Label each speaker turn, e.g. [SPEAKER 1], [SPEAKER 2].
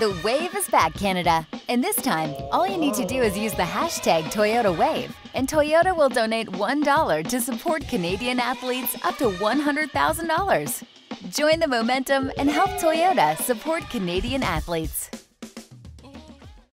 [SPEAKER 1] The wave is back, Canada. And this time, all you need to do is use the hashtag Toyota Wave, and Toyota will donate $1 to support Canadian athletes up to $100,000. Join the momentum and help Toyota support Canadian athletes.